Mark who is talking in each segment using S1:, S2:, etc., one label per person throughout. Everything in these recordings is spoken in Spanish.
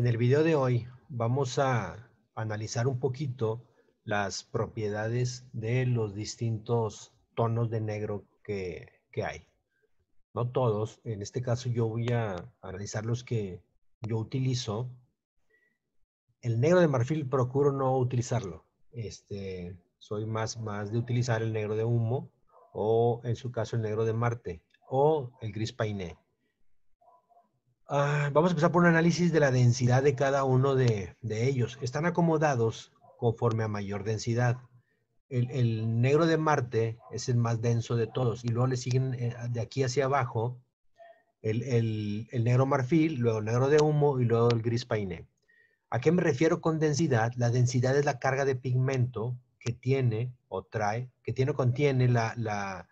S1: En el video de hoy vamos a analizar un poquito las propiedades de los distintos tonos de negro que, hay. No todos, en este caso yo voy a analizar los que yo utilizo. El negro de marfil procuro no utilizarlo. Este, soy más, más de utilizar el negro de humo o en su caso el negro de Marte o el gris painé. Ah, vamos a empezar por un análisis de la densidad de cada uno de, ellos. Están acomodados conforme a mayor densidad. El, negro de Marte es el más denso de todos y luego le siguen eh, de aquí hacia abajo el, el, negro marfil, luego el negro de humo y luego el gris painé. ¿A qué me refiero con densidad? La densidad es la carga de pigmento que tiene o trae, que tiene o contiene la,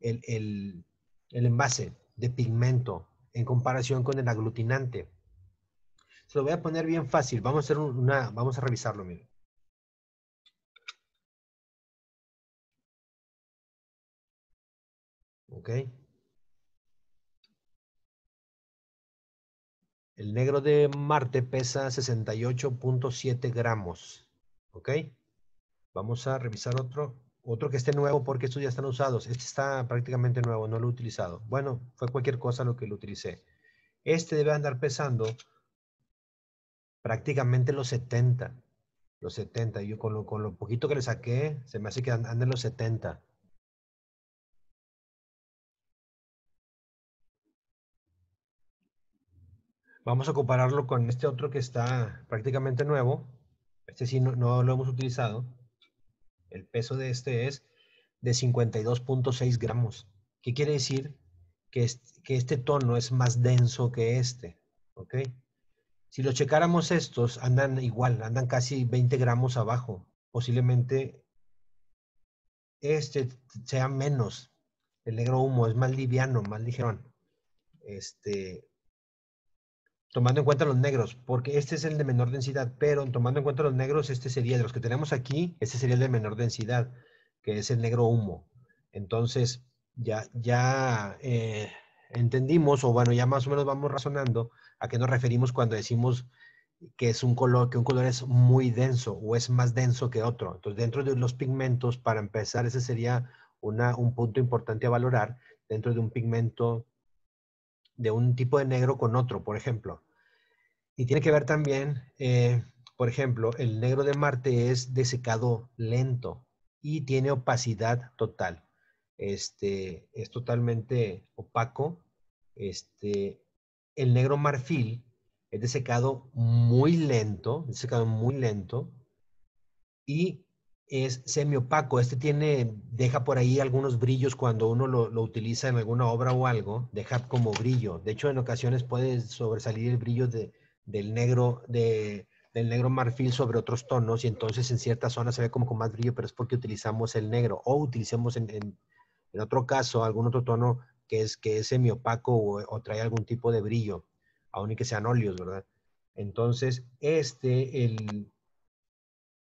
S1: el, envase de pigmento en comparación con el aglutinante. Se lo voy a poner bien fácil. Vamos a hacer una, vamos a revisarlo, miren. ¿Ok? El negro de Marte pesa 68.7 gramos. ¿Ok? Vamos a revisar otro, otro que esté nuevo porque estos ya están usados. Este está prácticamente nuevo, no lo he utilizado. Bueno, fue cualquier cosa lo que lo utilicé. Este debe andar pesando prácticamente los 70. Los 70. Yo con lo, con lo poquito que le saqué, se me hace que anden los 70. Vamos a compararlo con este otro que está prácticamente nuevo. Este sí no lo hemos utilizado. El peso de este es de 52.6 gramos. ¿Qué quiere decir? Que, este tono es más denso que este. ¿Ok? Si lo checáramos estos, andan igual, andan casi 20 gramos abajo. Posiblemente este sea menos. El negro humo es más liviano, más ligerón. Este, tomando en cuenta los negros, porque este es el de menor densidad, pero tomando en cuenta los negros, este sería de los que tenemos aquí, este sería el de menor densidad, que es el negro humo. Entonces, ya, ya eh, entendimos, o bueno, ya más o menos vamos razonando a qué nos referimos cuando decimos que es un color, que un color es muy denso o es más denso que otro. Entonces, dentro de los pigmentos, para empezar, ese sería una, un punto importante a valorar dentro de un pigmento de un tipo de negro con otro, por ejemplo. Y tiene que ver también, eh, por ejemplo, el negro de Marte es de secado lento y tiene opacidad total. Este, es totalmente opaco. Este, el negro marfil es de secado muy lento, de secado muy lento y es semiopaco. Este tiene, deja por ahí algunos brillos cuando uno lo, utiliza en alguna obra o algo, deja como brillo. De hecho, en ocasiones puede sobresalir el brillo de, del negro, de, del negro marfil sobre otros tonos y entonces en ciertas zonas se ve como con más brillo, pero es porque utilizamos el negro o utilicemos en, en, otro caso algún otro tono que es, que es semiopaco o, o trae algún tipo de brillo, aun y que sean óleos, ¿verdad? Entonces, este, el,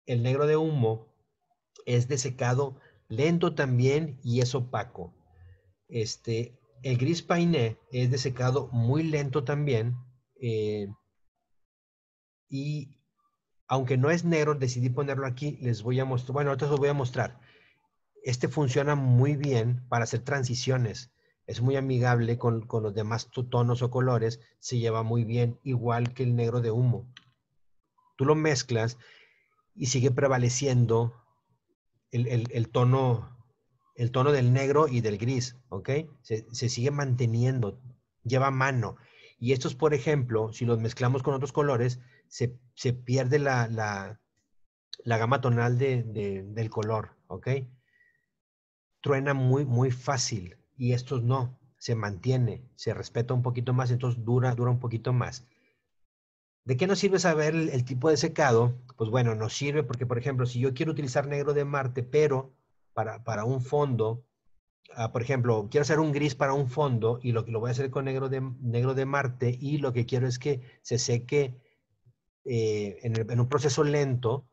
S1: el negro de humo, es de secado lento también y es opaco. Este, el gris painé es de secado muy lento también. Eh, y aunque no es negro, decidí ponerlo aquí. Les voy a mostrar, bueno, ahorita os voy a mostrar. Este funciona muy bien para hacer transiciones. Es muy amigable con, con los demás tonos o colores. Se lleva muy bien, igual que el negro de humo. Tú lo mezclas y sigue prevaleciendo el, tono, el tono del negro y del gris, ¿ok? Se, sigue manteniendo, lleva mano. Y estos, por ejemplo, si los mezclamos con otros colores, se, pierde la, la, gama tonal del color, ¿ok? Truena muy, muy fácil y estos no, se mantiene, se respeta un poquito más, entonces dura, dura un poquito más. ¿De qué nos sirve saber el, tipo de secado? Pues bueno, nos sirve porque, por ejemplo, si yo quiero utilizar negro de Marte, pero para, para un fondo, ah, por ejemplo, quiero hacer un gris para un fondo y lo, lo voy a hacer con negro de, negro de Marte y lo que quiero es que se seque eh, en, un proceso lento,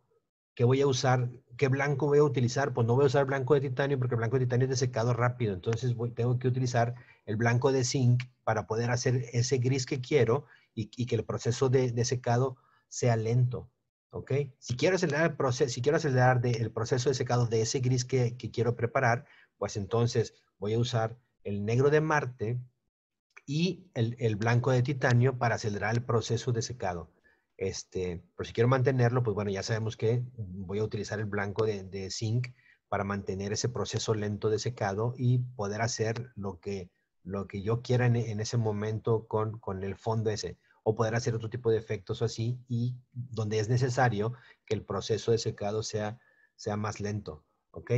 S1: ¿qué voy a usar? ¿Qué blanco voy a utilizar? Pues no voy a usar blanco de titanio porque el blanco de titanio es de secado rápido. Entonces voy, tengo que utilizar el blanco de zinc para poder hacer ese gris que quiero y, que el proceso de, secado sea lento. ¿Ok? Si quiero acelerar el proceso, si quiero acelerar el proceso de secado de ese gris que, quiero preparar, pues entonces voy a usar el negro de Marte y el, blanco de titanio para acelerar el proceso de secado. Este, pero si quiero mantenerlo, pues bueno, ya sabemos que voy a utilizar el blanco de, de zinc para mantener ese proceso lento de secado y poder hacer lo que, lo que yo quiera en, ese momento con, con, el fondo ese. O poder hacer otro tipo de efectos o así y donde es necesario que el proceso de secado sea, sea más lento. ¿Ok?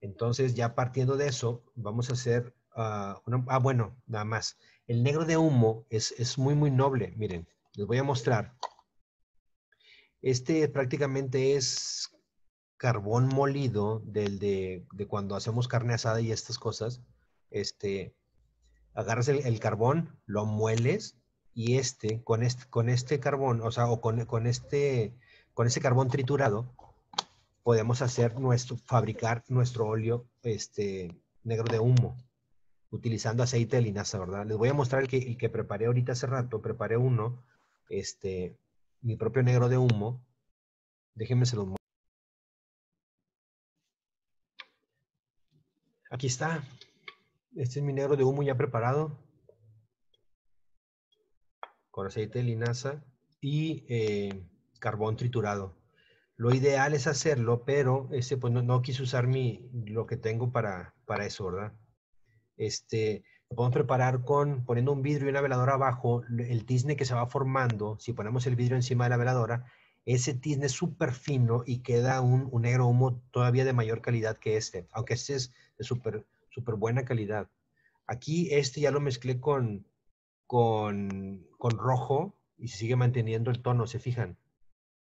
S1: Entonces ya partiendo de eso, vamos a hacer, ah, ah, bueno, nada más. El negro de humo es, es muy, muy noble. Miren, les voy a mostrar. Este prácticamente es carbón molido del de, cuando hacemos carne asada y estas cosas, este, agarras el, carbón, lo mueles y este, con este, con este carbón, o sea, o con, con este, con ese carbón triturado, podemos hacer nuestro, fabricar nuestro óleo, este, negro de humo, utilizando aceite de linaza, ¿verdad? Les voy a mostrar el que, el que preparé ahorita hace rato, preparé uno, este, mi propio negro de humo, déjenme se los Aquí está. Este es mi negro de humo ya preparado. Con aceite de linaza y eh, carbón triturado. Lo ideal es hacerlo, pero este, pues no, quise usar mi, lo que tengo para, para eso, ¿verdad? Este, lo podemos preparar con, poniendo un vidrio y una veladora abajo, el tizne que se va formando, si ponemos el vidrio encima de la veladora, ese tizne es súper fino y queda un, un, negro humo todavía de mayor calidad que este, aunque este es de súper super buena calidad. Aquí este ya lo mezclé con, con, con rojo y se sigue manteniendo el tono, ¿se fijan?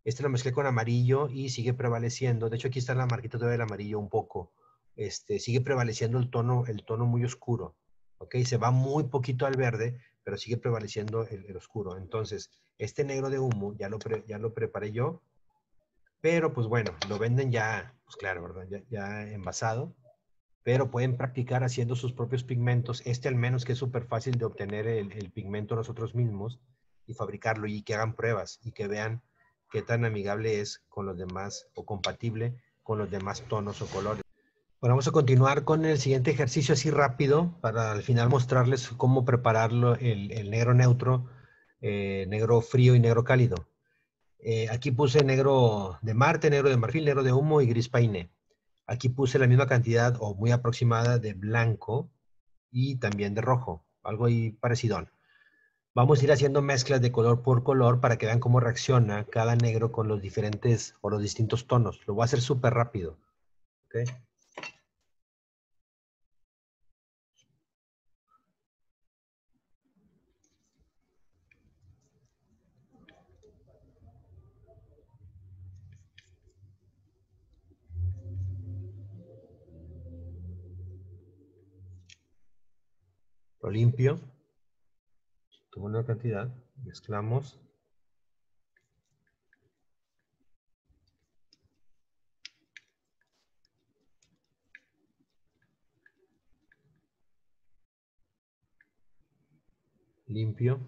S1: Este lo mezclé con amarillo y sigue prevaleciendo. De hecho, aquí está la marquita todavía del amarillo un poco. Este, sigue prevaleciendo el tono, el tono muy oscuro. ¿Ok? Se va muy poquito al verde, pero sigue prevaleciendo el, oscuro. Entonces, este negro de humo ya lo, ya lo preparé yo. Pero, pues bueno, lo venden ya, pues claro, ¿verdad? Ya, ya envasado pero pueden practicar haciendo sus propios pigmentos. Este al menos que es súper fácil de obtener el, pigmento nosotros mismos y fabricarlo y que hagan pruebas y que vean qué tan amigable es con los demás o compatible con los demás tonos o colores. Bueno, vamos a continuar con el siguiente ejercicio así rápido para al final mostrarles cómo prepararlo el, negro neutro, eh, negro frío y negro cálido. Eh, aquí puse negro de Marte, negro de marfil, negro de humo y gris painé. Aquí puse la misma cantidad o muy aproximada de blanco y también de rojo, algo ahí parecido. Vamos a ir haciendo mezclas de color por color para que vean cómo reacciona cada negro con los diferentes o los distintos tonos. Lo voy a hacer súper rápido. ¿okay? Limpio. Tomo una cantidad, mezclamos. Limpio.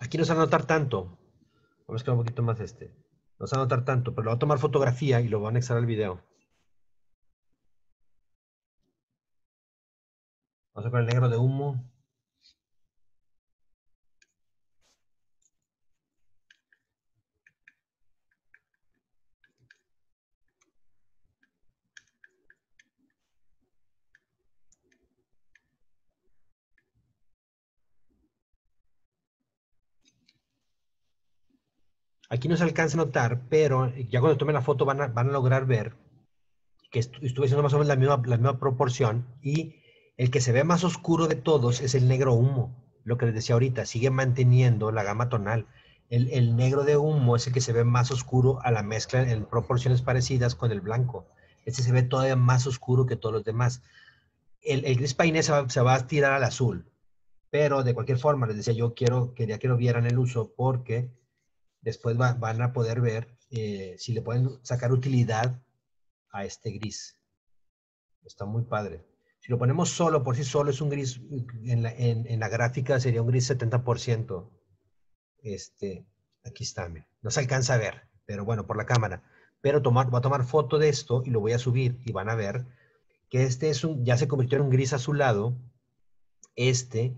S1: Aquí no se va a notar tanto. Vamos a mezclar un poquito más este. No se va a notar tanto, pero lo voy a tomar fotografía y lo voy a anexar al video. Vamos a con el negro de humo. Aquí no se alcanza a notar, pero ya cuando tome la foto van a, van a lograr ver que estuve haciendo más o menos la misma, la misma proporción y el que se ve más oscuro de todos es el negro humo. Lo que les decía ahorita, sigue manteniendo la gama tonal. El, negro de humo es el que se ve más oscuro a la mezcla en proporciones parecidas con el blanco. Este se ve todavía más oscuro que todos los demás. El, gris painé se va, a tirar al azul, pero de cualquier forma, les decía yo, quiero, quería que lo vieran el uso porque después van a poder ver eh, si le pueden sacar utilidad a este gris. Está muy padre. Si lo ponemos solo, por sí solo, es un gris, en la, gráfica sería un gris 70%. este, aquí está, no se alcanza a ver, pero bueno, por la cámara. Pero tomar, voy a tomar foto de esto y lo voy a subir y van a ver que este es un, ya se convirtió en un gris azulado. Este,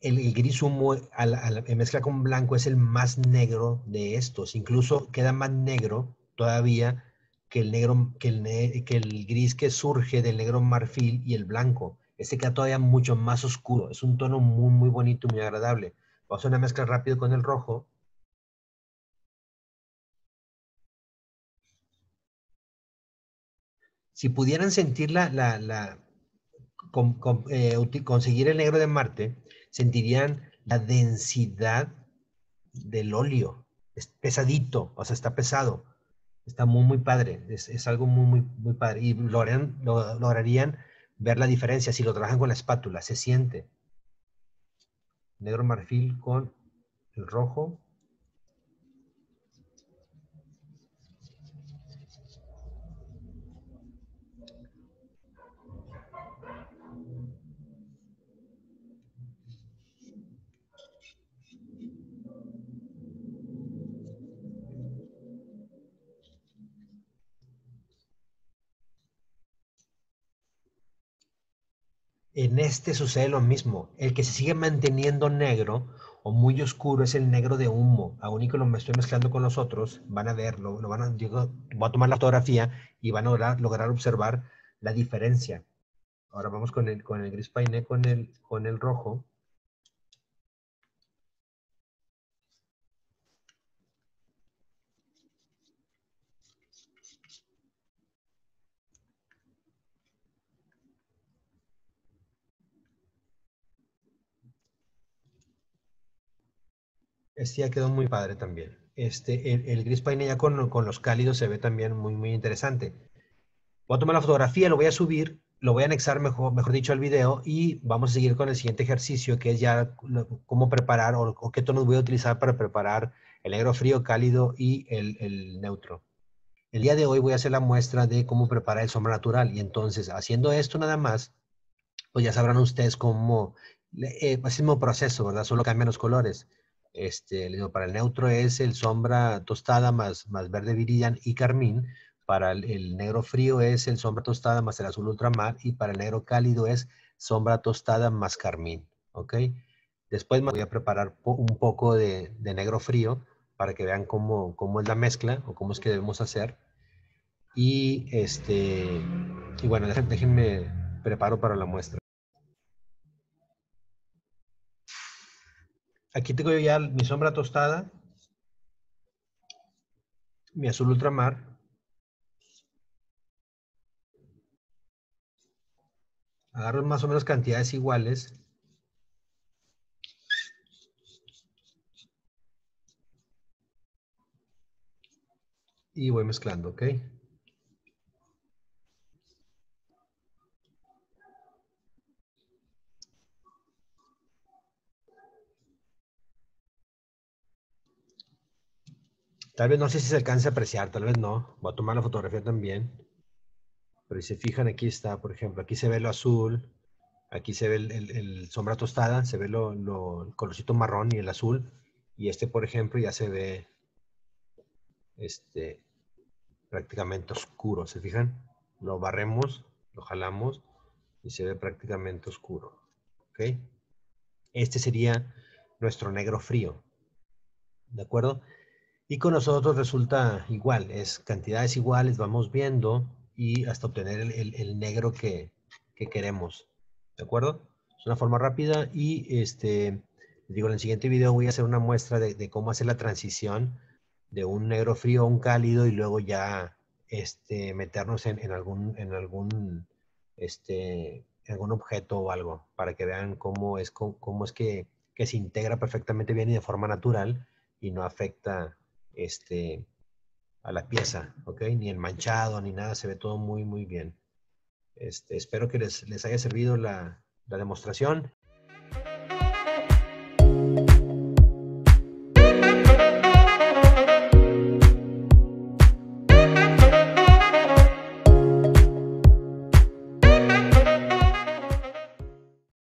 S1: el, gris humo en mezcla con blanco es el más negro de estos. Incluso queda más negro todavía que el negro, que el, que el gris que surge del negro marfil y el blanco. Este queda todavía mucho más oscuro. Es un tono muy, muy bonito, muy agradable. Vamos a una mezcla rápido con el rojo. Si pudieran sentir la, la, eh, conseguir el negro de Marte, sentirían la densidad del óleo. Es pesadito, o sea, está pesado. Está muy, muy padre. Es, algo muy, muy, muy padre. Y lograrían ver la diferencia si lo trabajan con la espátula. Se siente. Negro marfil con el rojo. En este sucede lo mismo. El que se sigue manteniendo negro o muy oscuro es el negro de humo. Aún y que lo estoy mezclando con los otros, van a verlo, lo van a, voy a tomar la fotografía y van a lograr, observar la diferencia. Ahora vamos con el, con el gris painé, con el, con el rojo. Este ya quedó muy padre también. Este, el, gris paine ya con, los cálidos se ve también muy, muy interesante. Voy a tomar la fotografía, lo voy a subir, lo voy a anexar, mejor, mejor dicho, al video y vamos a seguir con el siguiente ejercicio, que es ya cómo preparar o, qué tonos voy a utilizar para preparar el negro frío, cálido y el, neutro. El día de hoy voy a hacer la muestra de cómo preparar el sombra natural y entonces haciendo esto nada más, pues ya sabrán ustedes cómo, eh, es el mismo proceso, ¿verdad? Solo cambian los colores. Este, para el neutro es el sombra tostada más, más verde virillan y carmín. Para el, negro frío es el sombra tostada más el azul ultramar. Y para el negro cálido es sombra tostada más carmín. ¿Ok? Después me voy a preparar un poco de, negro frío para que vean cómo, cómo, es la mezcla o cómo es que debemos hacer. Y, este, y bueno, déjenme preparo para la muestra. Aquí tengo ya mi sombra tostada, mi azul ultramar. Agarro más o menos cantidades iguales. Y voy mezclando, ¿ok? Tal vez no sé si se alcanza a apreciar, tal vez no. Voy a tomar la fotografía también. Pero si se fijan, aquí está, por ejemplo, aquí se ve lo azul, aquí se ve el, sombra tostada, se ve lo, el colorcito marrón y el azul. Y este, por ejemplo, ya se ve este, prácticamente oscuro. ¿Se fijan? Lo barremos, lo jalamos y se ve prácticamente oscuro. ¿Ok? Este sería nuestro negro frío. ¿De acuerdo? Y con nosotros resulta igual, es cantidades iguales, vamos viendo y hasta obtener el, negro que, queremos. ¿De acuerdo? Es una forma rápida y este, digo, en el siguiente video voy a hacer una muestra de, cómo hacer la transición de un negro frío a un cálido y luego ya este, meternos en, algún, en algún, este, algún objeto o algo para que vean cómo es, cómo, es que, que se integra perfectamente bien y de forma natural y no afecta este, a la pieza, ¿ok? Ni el manchado, ni nada, se ve todo muy, muy bien. Este, espero que les, haya servido la, la demostración